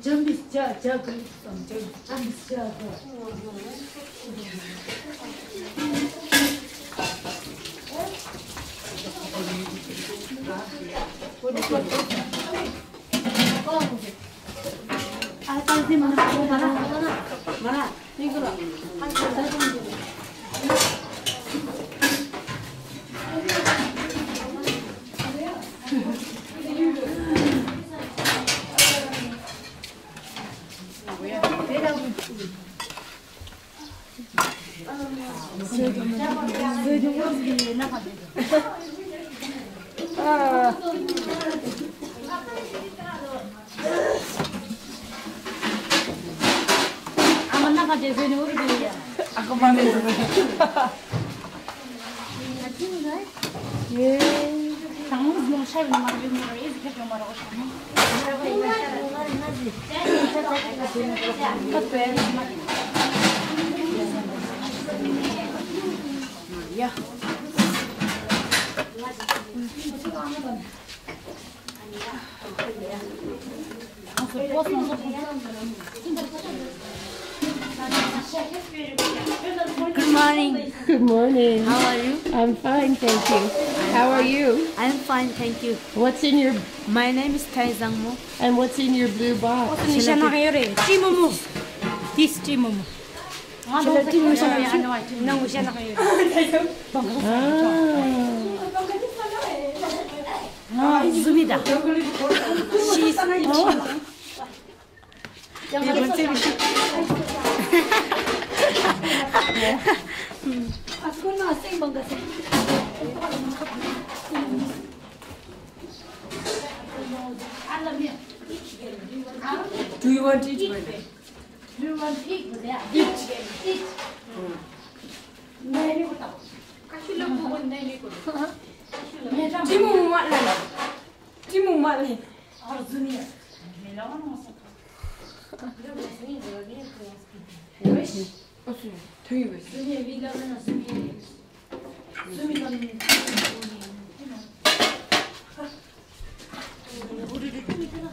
jam bis jaga jaga jam bis jaga Alhamdulillah, mana? Mana? Mana, mana, ini Ako pa rin. Ako pa rin. Yung mga yung mga is, yung mga ko siya. Good morning. Good morning. How are you? I'm fine, thank you. How are you? I'm fine, thank you. What's in your My name is Tai Zangmo. and what's in your blue box? Hindi siya nakayari. Chimo Do you want to eat with it? Do you want to eat with that? Eat. Eat. Nani ko tao. Kasi lang po ang nani ko. Di mo umatlan. Di mo umatlan. Arzunia. Melawan mo sa tao. Wish? Osun. Three wish. Sumi, we love and Sumi. Sumi, come in.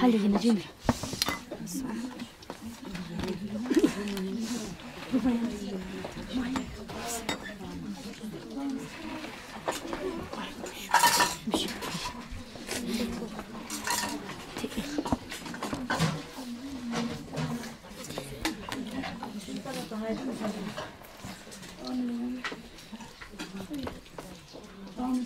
حلي النجيم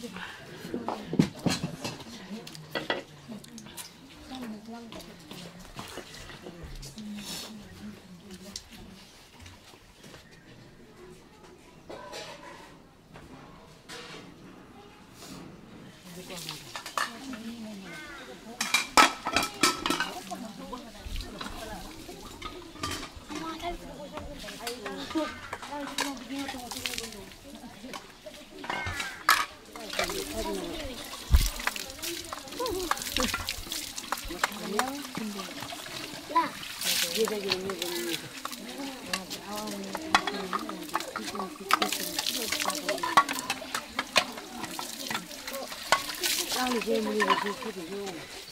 そうだね。 이게물이어질수 있.